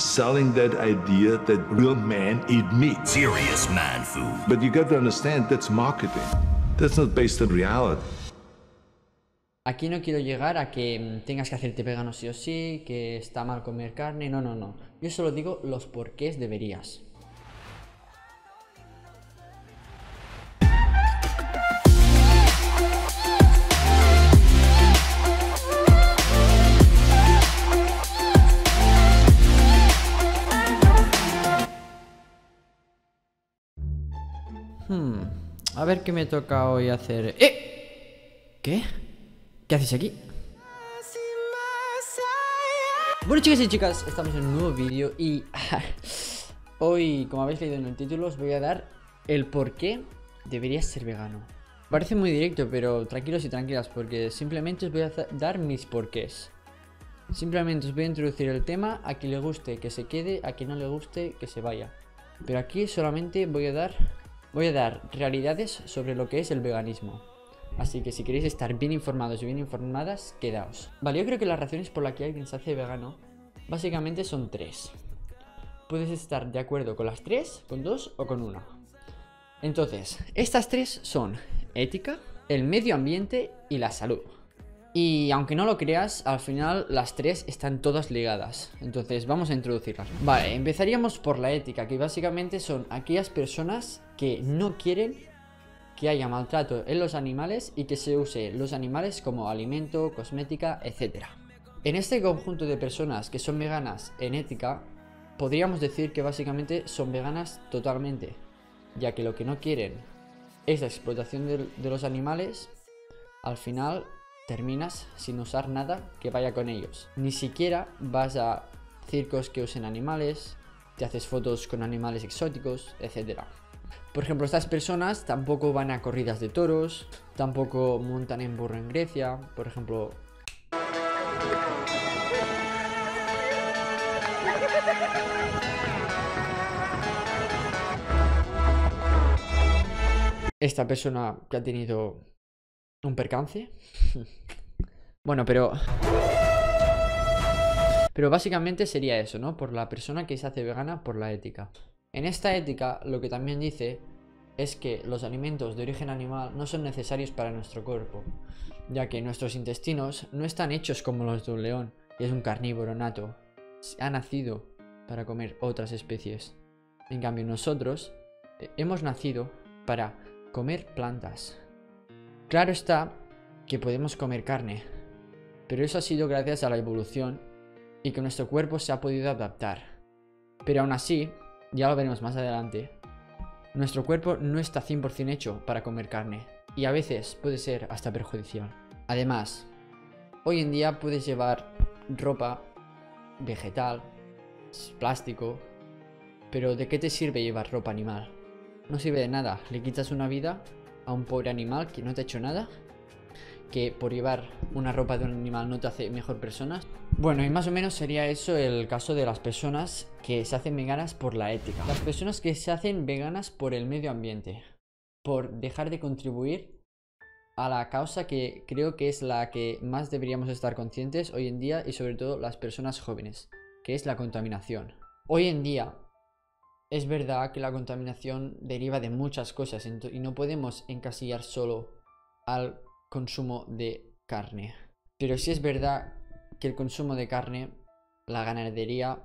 selling that idea that real men eat meat. Serious man food. But you got to understand that's marketing. That's not based on reality. Aquí no quiero llegar a que mm, tengas que hacerte vegano sí o sí, que está mal comer carne, no, no, no. Yo solo digo los porqués deberías. A ver qué me toca hoy hacer. ¡Eh! ¿Qué? ¿Qué haces aquí? Bueno chicos y chicas, estamos en un nuevo vídeo y hoy, como habéis leído en el título, os voy a dar el por qué deberías ser vegano. Parece muy directo, pero tranquilos y tranquilas, porque simplemente os voy a dar mis porqués. Simplemente os voy a introducir el tema, a quien le guste que se quede, a quien no le guste que se vaya. Pero aquí solamente voy a dar, voy a dar realidades sobre lo que es el veganismo. Así que si queréis estar bien informados y bien informadas, quedaos. Vale, yo creo que las razones por las que alguien se hace vegano básicamente son tres. Puedes estar de acuerdo con las tres, con dos o con una. Entonces, estas tres son ética, el medio ambiente y la salud. Y aunque no lo creas, al final las tres están todas ligadas. Entonces vamos a introducirlas. Vale, empezaríamos por la ética, que básicamente son aquellas personas que no quieren que haya maltrato en los animales y que se use los animales como alimento, cosmética, etc. En este conjunto de personas que son veganas en ética, podríamos decir que básicamente son veganas totalmente, ya que lo que no quieren es la explotación de, de los animales, al final terminas sin usar nada que vaya con ellos. Ni siquiera vas a circos que usen animales, te haces fotos con animales exóticos, etc. Por ejemplo, estas personas tampoco van a corridas de toros, tampoco montan en burro en Grecia, por ejemplo... Esta persona que ha tenido un percance. bueno, pero... Pero básicamente sería eso, ¿no? Por la persona que se hace vegana por la ética. En esta ética lo que también dice es que los alimentos de origen animal no son necesarios para nuestro cuerpo, ya que nuestros intestinos no están hechos como los de un león, que es un carnívoro nato, ha nacido para comer otras especies. En cambio nosotros eh, hemos nacido para comer plantas. Claro está que podemos comer carne, pero eso ha sido gracias a la evolución y que nuestro cuerpo se ha podido adaptar. Pero aún así, ya lo veremos más adelante, nuestro cuerpo no está 100% hecho para comer carne y a veces puede ser hasta perjudicial. Además, hoy en día puedes llevar ropa vegetal, plástico, pero ¿de qué te sirve llevar ropa animal? No sirve de nada, le quitas una vida a un pobre animal que no te ha hecho nada que por llevar una ropa de un animal no te hace mejor persona. Bueno, y más o menos sería eso el caso de las personas que se hacen veganas por la ética. Las personas que se hacen veganas por el medio ambiente. Por dejar de contribuir a la causa que creo que es la que más deberíamos estar conscientes hoy en día y sobre todo las personas jóvenes, que es la contaminación. Hoy en día es verdad que la contaminación deriva de muchas cosas y no podemos encasillar solo al consumo de carne. Pero sí es verdad que el consumo de carne, la ganadería,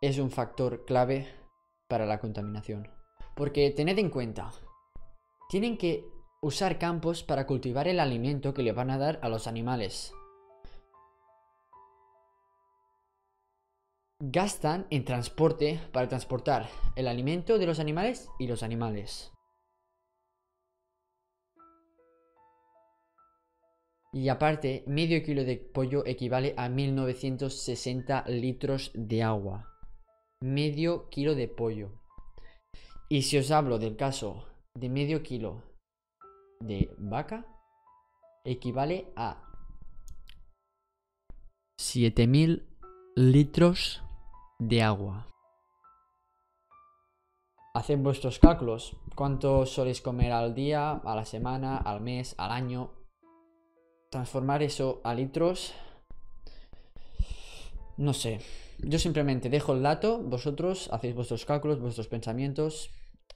es un factor clave para la contaminación. Porque tened en cuenta, tienen que usar campos para cultivar el alimento que le van a dar a los animales. Gastan en transporte para transportar el alimento de los animales y los animales. Y aparte, medio kilo de pollo equivale a 1960 litros de agua. Medio kilo de pollo. Y si os hablo del caso de medio kilo de vaca, equivale a 7000 litros de agua. Haced vuestros cálculos. ¿Cuánto soléis comer al día, a la semana, al mes, al año? transformar eso a litros No sé. Yo simplemente dejo el dato, vosotros hacéis vuestros cálculos, vuestros pensamientos.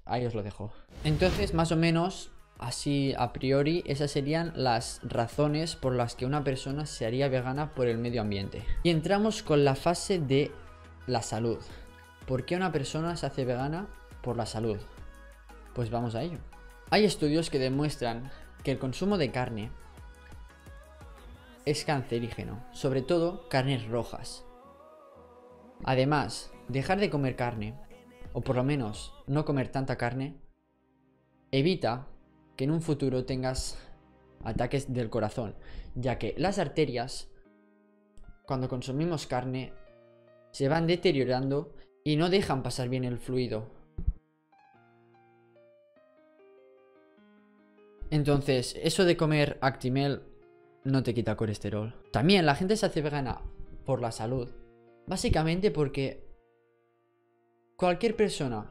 Ahí os lo dejo. Entonces, más o menos, así a priori, esas serían las razones por las que una persona se haría vegana por el medio ambiente. Y entramos con la fase de la salud. ¿Por qué una persona se hace vegana por la salud? Pues vamos a ello. Hay estudios que demuestran que el consumo de carne es cancerígeno, sobre todo carnes rojas. Además, dejar de comer carne, o por lo menos no comer tanta carne, evita que en un futuro tengas ataques del corazón, ya que las arterias, cuando consumimos carne, se van deteriorando y no dejan pasar bien el fluido. Entonces, eso de comer Actimel no te quita colesterol. También la gente se hace vegana por la salud. Básicamente porque cualquier persona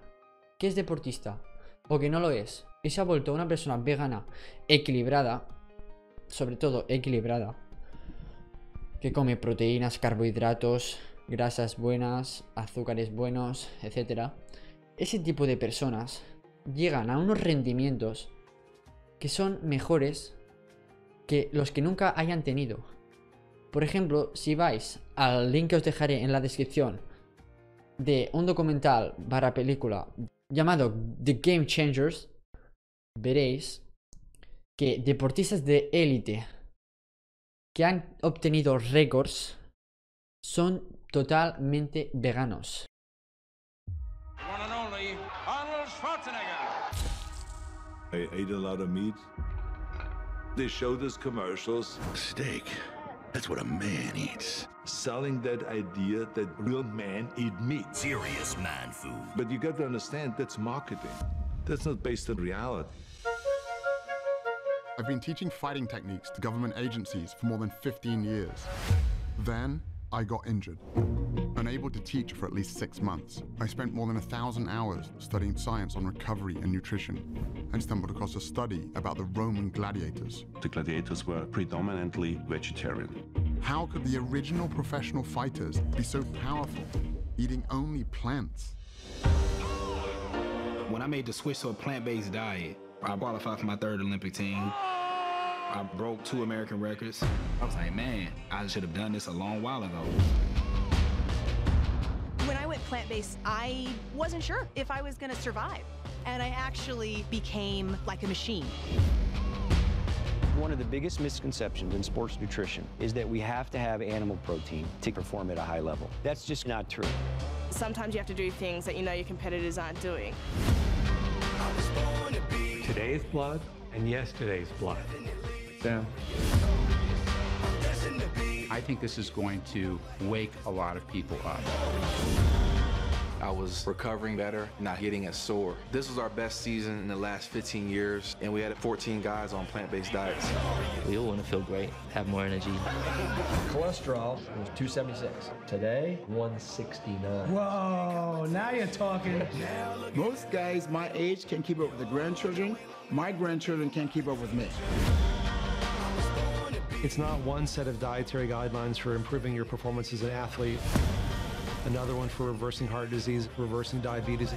que es deportista o que no lo es y se ha vuelto una persona vegana equilibrada, sobre todo equilibrada, que come proteínas, carbohidratos, grasas buenas, azúcares buenos, etc. Ese tipo de personas llegan a unos rendimientos que son mejores que los que nunca hayan tenido. Por ejemplo, si vais al link que os dejaré en la descripción de un documental para película llamado The Game Changers, veréis que deportistas de élite que han obtenido récords son totalmente veganos. I ate a lot of meat. They showed us commercials Steak. That's what a man eats. selling that idea that real men eat meat. Serious man food. But you got to understand that's marketing. That's not based on reality. I've been teaching fighting techniques to government agencies for more than 15 years. Then I got injured. Unable to teach for at least six months, I spent more than a thousand hours studying science on recovery and nutrition and stumbled across a study about the Roman gladiators. The gladiators were predominantly vegetarian. How could the original professional fighters be so powerful, eating only plants? When I made the switch to a plant-based diet, I qualified for my third Olympic team. I broke two American records. I was like, man, I should have done this a long while ago. When I went plant based, I wasn't sure if I was going to survive. And I actually became like a machine. One of the biggest misconceptions in sports nutrition is that we have to have animal protein to perform at a high level. That's just not true. Sometimes you have to do things that you know your competitors aren't doing. Today's blood and yesterday's blood. Sam. I think this is going to wake a lot of people up. I was recovering better, not getting as sore. This was our best season in the last 15 years, and we had 14 guys on plant-based diets. We all want to feel great, have more energy. Cholesterol was 276. Today, 169. Whoa, now you're talking. Most guys my age can keep up with the grandchildren. My grandchildren can't keep up with me. It's not one set of dietary guidelines for improving your performance as an athlete, another one for reversing heart disease, reversing diabetes.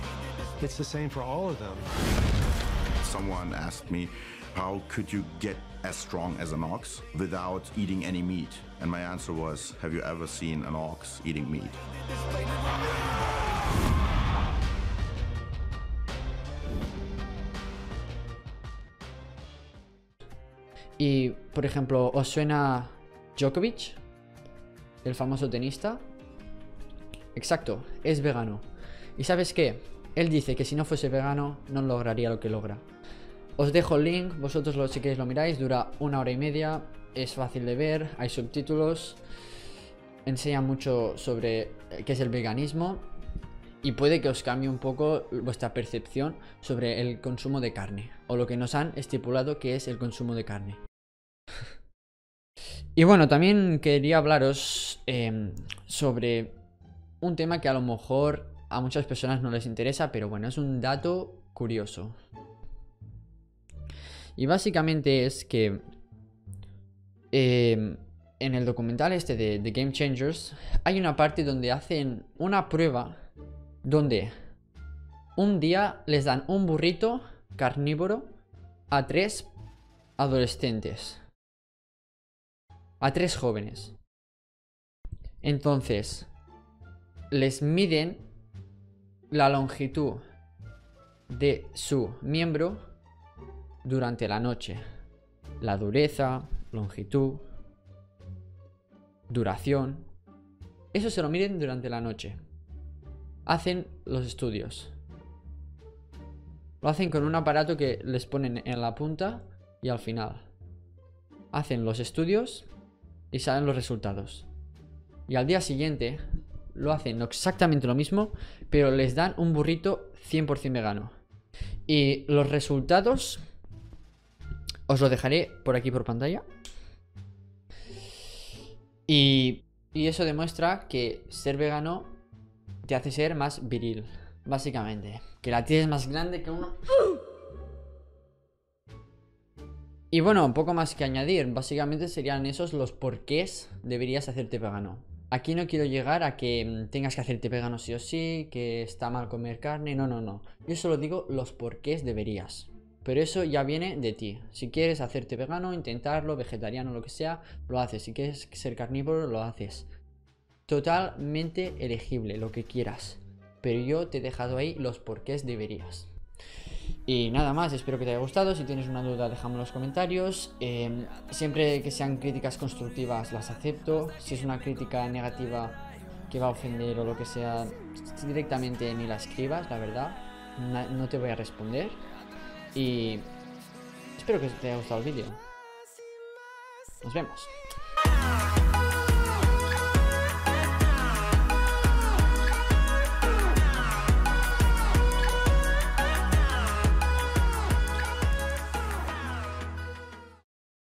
It's the same for all of them. Someone asked me, how could you get as strong as an ox without eating any meat? And my answer was, have you ever seen an ox eating meat? Y, por ejemplo, ¿os suena Djokovic? El famoso tenista. Exacto, es vegano. ¿Y sabes qué? Él dice que si no fuese vegano no lograría lo que logra. Os dejo el link, vosotros lo, si queréis lo miráis, dura una hora y media, es fácil de ver, hay subtítulos, enseña mucho sobre eh, qué es el veganismo y puede que os cambie un poco vuestra percepción sobre el consumo de carne o lo que nos han estipulado que es el consumo de carne. Y bueno, también quería hablaros eh, sobre un tema que a lo mejor a muchas personas no les interesa, pero bueno, es un dato curioso. Y básicamente es que eh, en el documental este de, de Game Changers hay una parte donde hacen una prueba donde un día les dan un burrito carnívoro a tres adolescentes. A tres jóvenes. Entonces, les miden la longitud de su miembro durante la noche. La dureza, longitud, duración. Eso se lo miden durante la noche. Hacen los estudios. Lo hacen con un aparato que les ponen en la punta y al final. Hacen los estudios y salen los resultados. Y al día siguiente lo hacen exactamente lo mismo, pero les dan un burrito 100% vegano. Y los resultados os lo dejaré por aquí por pantalla. Y, y eso demuestra que ser vegano te hace ser más viril, básicamente. Que la tienes más grande que uno. Y bueno, poco más que añadir. Básicamente serían esos los porqués deberías hacerte vegano. Aquí no quiero llegar a que mm, tengas que hacerte vegano sí o sí, que está mal comer carne. No, no, no. Yo solo digo los porqués deberías. Pero eso ya viene de ti. Si quieres hacerte vegano, intentarlo, vegetariano, lo que sea, lo haces. Si quieres ser carnívoro, lo haces. Totalmente elegible, lo que quieras. Pero yo te he dejado ahí los porqués deberías. Y nada más, espero que te haya gustado. Si tienes una duda, déjame en los comentarios. Eh, siempre que sean críticas constructivas, las acepto. Si es una crítica negativa que va a ofender o lo que sea, directamente ni la escribas, la verdad. no te voy a responder. Y espero que te haya gustado el vídeo. Nos vemos.